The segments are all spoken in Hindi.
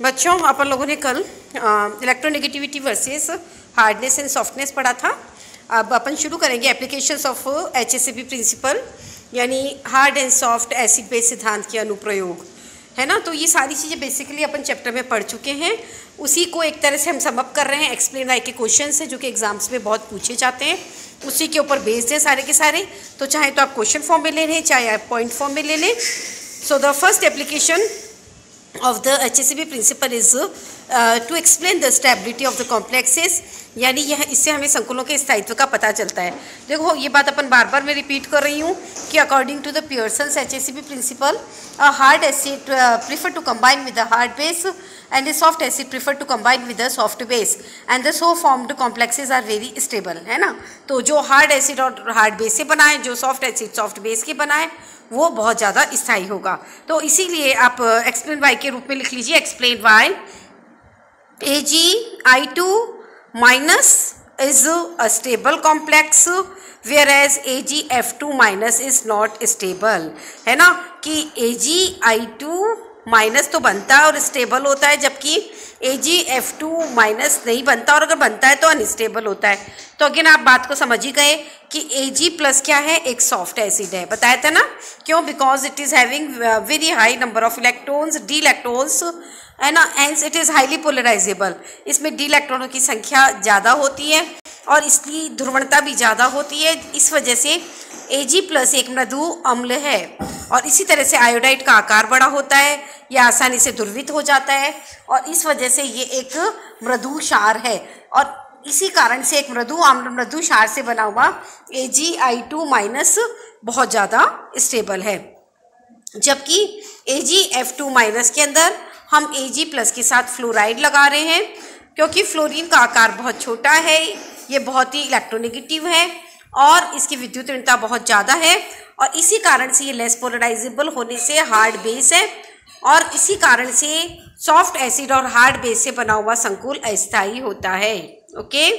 बच्चों, अपन लोगों ने कल electronegativity versus hardness and softness पढ़ा था। अब अपन शुरू करेंगे applications of H S principle यानी hard and soft acid base सिद्धांत के अनुप्रयोग। है ना? तो ये सारी चीज़ें बेसिकली अपन चैप्टर में पढ़ चुके हैं। उसी को एक तरह से हम समअप कर रहे हैं एक्सप्लेन वाई के क्वेश्चन है जो कि एग्ज़ाम्स में बहुत पूछे जाते हैं। उसी के ऊपर बेस्ड हैं सारे के सारे। तो चाहे तो आप क्वेश्चन फॉर्म में ले लें, चाहे आप पॉइंट फॉर्म में ले लें। So the first application of the HACCP principle is uh, to explain the stability of the complexes यानी यह इससे हमें संकुलों के स्थायित्व का पता चलता है। देखो ये बात अपन बार बार मैं रिपीट कर रही हूँ कि according to the Pearson's H S principle a hard acid prefer to combine with the hard base and a soft acid prefer to combine with the soft base and the so formed complexes are very stable है ना? तो जो हार्ड एसिड और हार्ड बेस से बनाए जो सॉफ्ट एसिड सॉफ्ट बेस के बनाए वो बहुत ज़्यादा स्थायी होगा। तो इसीलिए आप एक्सप्लेन वाई के रूप में लिख लीजिए। Explain why A G I two minus is a stable complex whereas A G F two minus is not stable है ना? कि ए जी आई टू माइनस तो बनता है और स्टेबल होता है, जबकि A G F two minus नहीं बनता, और अगर बनता है तो अनस्टेबल होता है। तो अगेन आप बात को समझ ही गए कि ए जी प्लस क्या है? एक सॉफ्ट एसिड है। बताया था ना? क्यों? Because it is having very high number of electrons D electrons है ना? And it is highly polarisable इसमें डी इलेक्ट्रॉनों की संख्या ज़्यादा होती है, और इसकी ध्रुवणता भी ज़्यादा होती है। इस वजह से ए जी प्लस एक मृदु अम्ल है। और इसी तरह से आयोडाइड का आकार बड़ा होता है यह आसानी से ध्रुवित हो जाता है। और इस वजह से ये एक मृदु क्षार है। और इसी कारण से एक मृदु आम्ल मृदु क्षार से बना हुआ ए जी आई टू माइनस बहुत ज़्यादा स्टेबल है। जबकि A G F two minus के अंदर हम ए जी प्लस के साथ फ्लोराइड लगा रहे हैं, क्योंकि फ्लोरीन का आकार बहुत छोटा है, ये बहुत ही इलेक्ट्रोनेगेटिव है। और इसकी विद्युत ऋणता बहुत ज़्यादा है और इसी कारण से ये लेस पोलराइजेबल होने से हार्ड बेस है और इसी कारण से सॉफ्ट एसिड और हार्ड बेस से बना हुआ संकुल अस्थायी होता है। Okay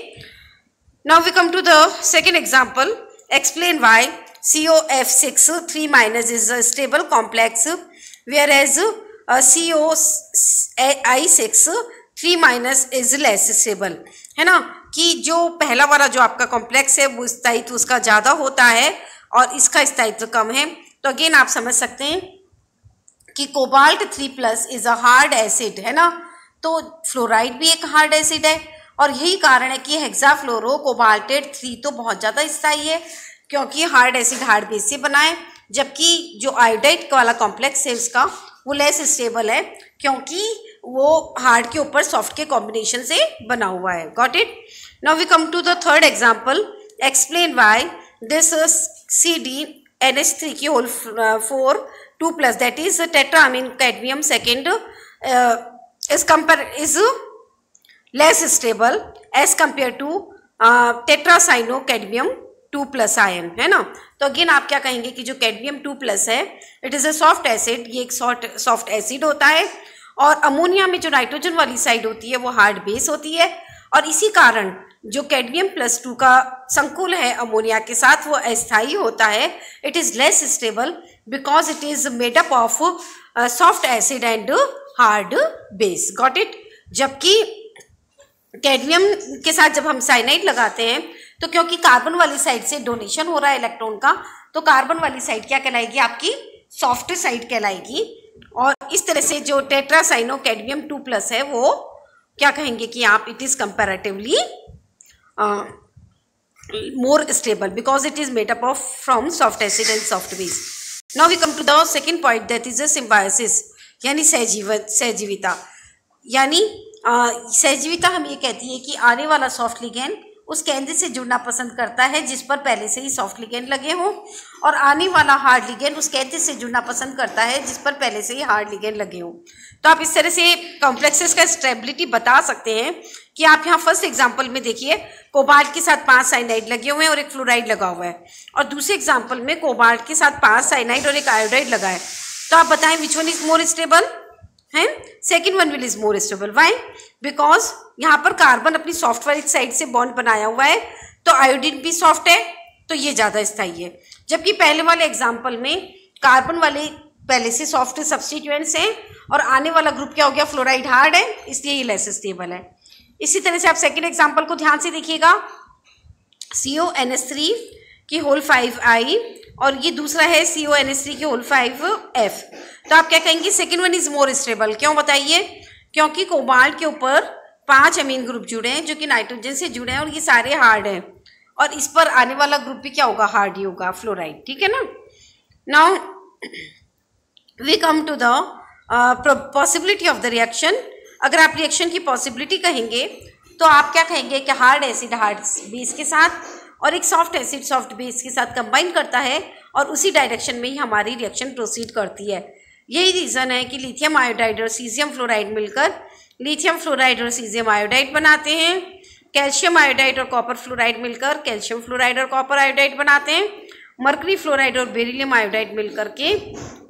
now we come to the second example explain why C O F six three minus is a stable complex whereas C O I six three minus is less stable है ना? कि जो पहला वाला जो आपका कॉम्प्लेक्स है, वो स्थायित्व उसका ज़्यादा होता है और इसका स्थायित्व कम है। तो अगेन आप समझ सकते हैं कि cobalt three plus is a hard acid है ना? तो फ्लोराइड भी एक हार्ड एसिड है और यही कारण है कि हेक्साफ्लोरो कोबाल्टेड थ्री तो बहुत ज़्यादा स्थायी है, क्योंकि हार्ड एसिड हार्ड बेस से बना है, जबकि जो आयोडाइड वाला कॉम्प्लेक्स है उसका वो लेस स्टेबल है, क्योंकि वो हार्ड के ऊपर सॉफ्ट के कॉम्बिनेशन से बना हुआ है। Got it we come to the third example explain why this C D N H three की whole four two plus that is tetrammine cadmium second is compare is less stable as compare to tetracyano cadmium two plus ion है ना? तो अगेन आप क्या कहेंगे कि जो कैडमियम टू प्लस है it is a soft acid ये एक सॉफ्ट सॉफ्ट एसिड होता है और अमोनिया में जो नाइट्रोजन वाली साइड होती है, वो हार्ड बेस होती है। और इसी कारण जो कैडमियम प्लस टू का संकुल है अमोनिया के साथ, वो अस्थायी होता है। It is less stable because it is made up of soft acid and hard base got it जबकि कैडमियम के साथ जब हम साइनाइड लगाते हैं तो क्योंकि कार्बन वाली साइड से डोनेशन हो रहा है इलेक्ट्रॉन का तो कार्बन वाली साइड क्या कहलाएगी? आपकी सॉफ्ट साइड कहलाएगी। और इस तरह से जो टेट्रासाइनो कैडमियम टू प्लस है, वो क्या कहेंगे कि आप it is comparatively more stable because it is made up of from soft acid and soft base now we come to the second point that is a यानी सहजीव सहजीविता। यानी uh, सहजीविता हम ये कहती है कि आने वाला सॉफ्ट लिगेंड उस केंद्र से जुड़ना पसंद करता है, जिस पर पहले से ही सॉफ्ट लिगेंड लगे हों। और आने वाला हार्ड लिगेंड उस केंद्र से जुड़ना पसंद करता है, जिस पर पहले से ही हार्ड लिगेंड लगे हों। तो आप इस तरह से कॉम्प्लेक्सेस का स्टेबिलिटी बता सकते हैं कि आप यहाँ फ़र्स्ट एग्ज़ाम्पल में देखिए कोबाल्ट के साथ पाँच साइनाइड लगे हुए हैं और एक फ्लोराइड लगा हुआ है। और दूसरे एग्ज़ाम्पल में कोबाल्ट के साथ पाँच साइनाइड और एक आयोडाइड लगा है। तो आप बताएँ which one is more stable है? Second one will is more stable why because यहाँ पर कार्बन अपनी सॉफ्ट वाली साइड से बॉन्ड बनाया हुआ है तो आयोडीन भी सॉफ्ट है तो ये ज़्यादा स्थायी है। जबकि पहले वाले एग्ज़ाम्पल में कार्बन वाले पहले से सॉफ्ट सब्सटीट्यूएंट्स हैं, और आने वाला ग्रुप क्या हो गया? फ्लोराइड हार्ड है, इसलिए ये लेस स्टेबल है। इसी तरह से आप सेकेंड एग्ज़ाम्पल को ध्यान से देखिएगा। C O N S three की होल फाइव आई और ये दूसरा है C O N S three के होल फाइव एफ़ तो आप क्या कहेंगे second one is more stable क्यों बताइए? क्योंकि कोबाल्ट के ऊपर पाँच अमीन ग्रुप जुड़े हैं, जो कि नाइट्रोजन से जुड़े हैं और ये सारे हार्ड हैं। और इस पर आने वाला ग्रुप भी क्या होगा? हार्ड ही होगा फ्लोराइड ठीक है ना? Now we come to the possibility of the reaction अगर आप रिएक्शन की पॉसिबिलिटी कहेंगे तो आप क्या कहेंगे कि हार्ड एसिड हार्ड बेस के साथ और एक सॉफ्ट एसिड सॉफ्ट बेस के साथ कंबाइन करता है और उसी डायरेक्शन में ही हमारी रिएक्शन प्रोसीड करती है। यही रीज़न है कि लिथियम आयोडाइड और सीजियम फ्लोराइड मिलकर लिथियम फ्लोराइड और सीजियम आयोडाइड बनाते हैं। कैल्शियम आयोडाइड और कॉपर फ्लोराइड मिलकर कैल्शियम फ्लोराइड और कॉपर आयोडाइड बनाते हैं। मर्करी फ्लोराइड और बेरिलियम आयोडाइड मिलकर के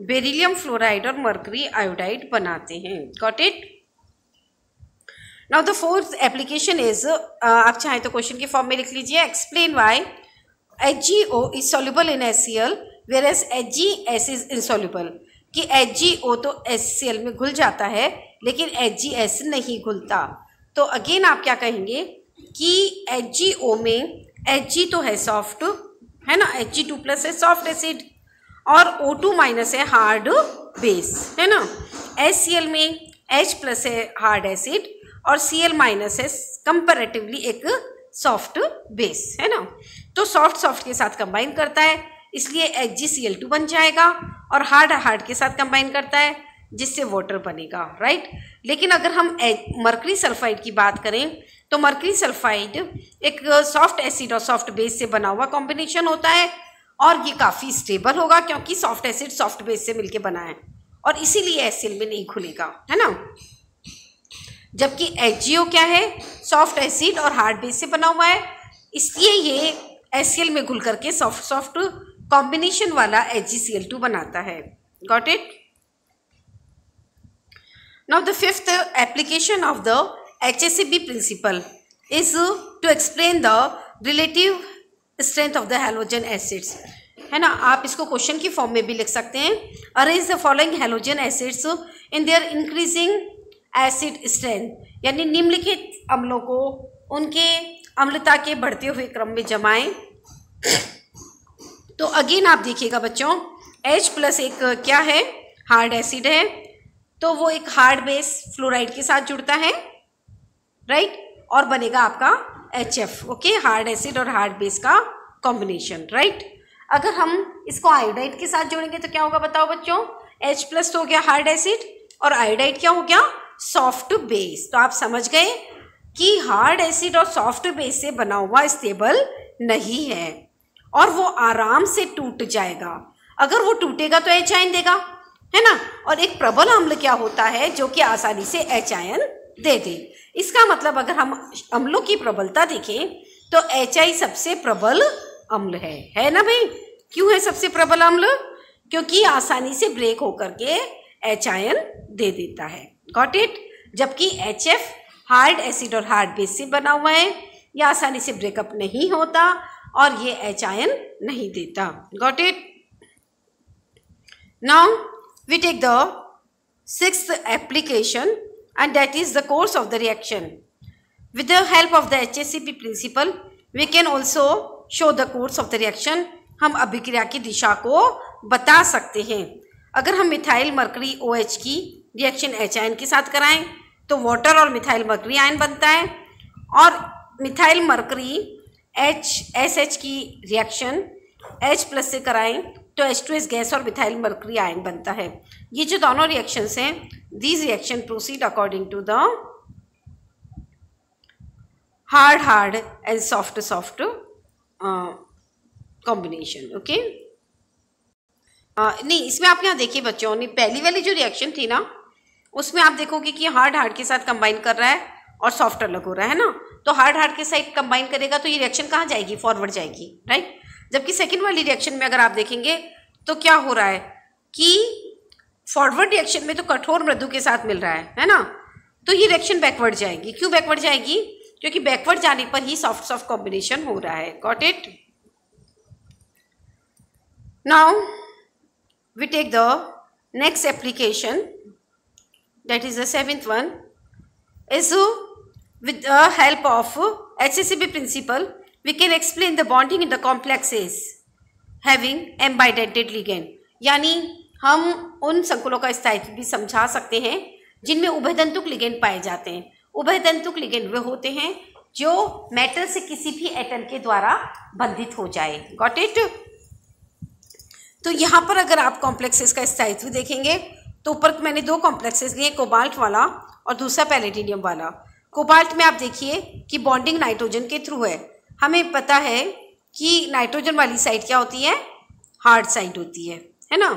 बेरिलियम फ्लोराइड और मर्करी आयोडाइड बनाते हैं। Got it now the fourth application is आप चाहें तो क्वेश्चन के फॉर्म में लिख लीजिए explain why H G O is soluble in S C L whereas H G S is insoluble कि एच जी ओ तो एस सी एल में घुल जाता है, लेकिन एच जी एस नहीं घुलता। तो अगेन आप क्या कहेंगे कि एच जी ओ में एच जी तो है सॉफ्ट है ना? एच जी टू प्लस है सॉफ्ट एसिड और ओ टू माइनस है हार्ड बेस है ना? एस सी एल में एच प्लस है हार्ड एसिड और सी एल माइनस है कंपेरेटिवली एक सॉफ्ट बेस है ना? तो सॉफ्ट सॉफ्ट के साथ कंबाइन करता है, इसलिए H G C L two बन जाएगा और हार्ड हार्ड के साथ कंबाइन करता है, जिससे वाटर बनेगा राइट लेकिन अगर हम मर्करी सल्फाइड की बात करें तो मर्करी सल्फाइड एक सॉफ्ट एसिड और सॉफ्ट बेस से बना हुआ कॉम्बिनेशन होता है और ये काफ़ी स्टेबल होगा क्योंकि सॉफ्ट एसिड सॉफ्ट बेस से मिलके बना है और इसीलिए एसिल में नहीं खुलेगा, है ना? जबकि एच क्या है? सॉफ्ट एसिड और हार्ड बेस से बना हुआ है। इसलिए ये एस में घुल करके सॉफ्ट सॉफ्ट कॉम्बिनेशन वाला एच बनाता है। Got it fifth application of the H S B principle is to explain the relative strength of the halogen acids है ना? आप इसको क्वेश्चन की फॉर्म में भी लिख सकते हैं। Arrange the following halogen acids in their increasing acid strength यानी निम्नलिखित अम्लों को उनके अम्लता के बढ़ते हुए क्रम में जमाएँ। तो अगेन आप देखिएगा बच्चों, H प्लस एक क्या है? हार्ड एसिड है। तो वो एक हार्ड बेस फ्लोराइड के साथ जुड़ता है राइट और बनेगा आपका H F okay hard acid और हार्ड बेस का कॉम्बिनेशन राइट अगर हम इसको आयोडाइड के साथ जोड़ेंगे तो क्या होगा बताओ बच्चों? H प्लस तो हो गया हार्ड एसिड और आयोडाइड क्या हो गया? सॉफ्ट बेस तो आप समझ गए कि हार्ड एसिड और सॉफ्ट बेस से बना हुआ स्टेबल नहीं है और वो आराम से टूट जाएगा। अगर वो टूटेगा तो एच आयन देगा, है ना? और एक प्रबल अम्ल क्या होता है जो कि आसानी से एच आयन दे दे। इसका मतलब अगर हम अम्लों की प्रबलता देखें तो एच आई सबसे प्रबल अम्ल है। है ना भाई? क्यों है सबसे प्रबल अम्ल? क्योंकि आसानी से ब्रेक होकर के एच आयन दे देता है। गॉट इट जबकि एच एफ़ हार्ड एसिड और हार्ड बेस से बना हुआ है। यह आसानी से ब्रेकअप नहीं होता और ये एच आयन नहीं देता। Got it now we take the six application and that is the course of the reaction with the help of the H S C P principle we can also show the course of the reaction हम अभिक्रिया की दिशा को बता सकते हैं। अगर हम मिथाइल मरकरी ओ OH की रिएक्शन एच आयन के साथ कराएँ तो वाटर और मिथाइल मरकरी आयन बनता है। और methyl mercury H S H की रिएक्शन एच प्लस से कराएँ तो एच टू एस गैस और मिथाइल मरकरी आयन बनता है। ये जो दोनों रिएक्शंस हैं these reaction proceed according to the hard hard and soft soft combination okay नहीं, इसमें आप यहाँ देखिए बच्चों ने पहली वाली जो रिएक्शन थी ना उसमें आप देखोगे कि हार्ड हार्ड के साथ कंबाइन कर रहा है और सॉफ्ट अलग हो रहा है ना? तो हार्ड हार्ड के साइड कंबाइन करेगा तो ये रिएक्शन कहाँ जाएगी? फॉरवर्ड जाएगी राइट जबकि सेकेंड वाली रिएक्शन में अगर आप देखेंगे तो क्या हो रहा है कि फॉरवर्ड रिएक्शन में तो कठोर मृदु के साथ मिल रहा है है ना? तो ये रिएक्शन बैकवर्ड जाएगी। क्यों बैकवर्ड जाएगी? क्योंकि बैकवर्ड जाने पर ही सॉफ्ट सॉफ्ट कॉम्बिनेशन हो रहा है। Got it now we take the next application. That is the seventh one is uh, with the help of HCCB principle we can explain the bonding in the complexes having m bidentate ligand यानी हम उन संकुलों का स्थायित्व भी समझा सकते हैं जिनमें उभयदंतुक लिगेंड पाए जाते हैं उभयदंतुक लिगेंड वे होते हैं जो मेटल से किसी भी एटम के द्वारा बंधित हो जाए गॉट इट तो यहाँ पर अगर आप कॉम्प्लेक्सेस का स्थायित्व देखेंगे तो ऊपर मैंने दो कॉम्प्लेक्सेस लिए कोबाल्ट वाला और दूसरा पैलेटिनियम वाला। कोबाल्ट में आप देखिए कि बॉन्डिंग नाइट्रोजन के थ्रू है। हमें पता है कि नाइट्रोजन वाली साइड क्या होती है? हार्ड साइड होती है है ना?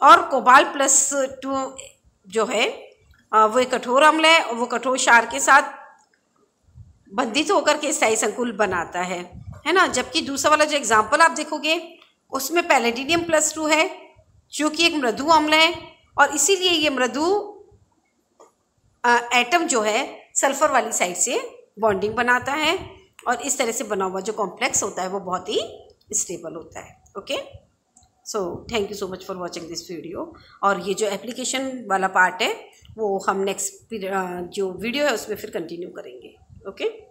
और कोबाल्ट प्लस टू जो है वो एक कठोर अम्ल है और वो कठोर क्षार के साथ बंधित होकर के स्थायी संकुल बनाता है है ना? जबकि दूसरा वाला जो एग्ज़ाम्पल आप देखोगे, उसमें पैलेडिनियम प्लस टू है जो कि एक मृदु अम्ल है और इसीलिए ये मृदु एटम जो है सल्फ़र वाली साइड से बॉन्डिंग बनाता है और इस तरह से बना हुआ जो कॉम्प्लेक्स होता है, वो बहुत ही स्टेबल होता है okay so thank you so much for watching this video और ये जो एप्लीकेशन वाला पार्ट है, वो हम नेक्स्ट जो वीडियो है, उसमें फिर कंटिन्यू करेंगे ओके okay?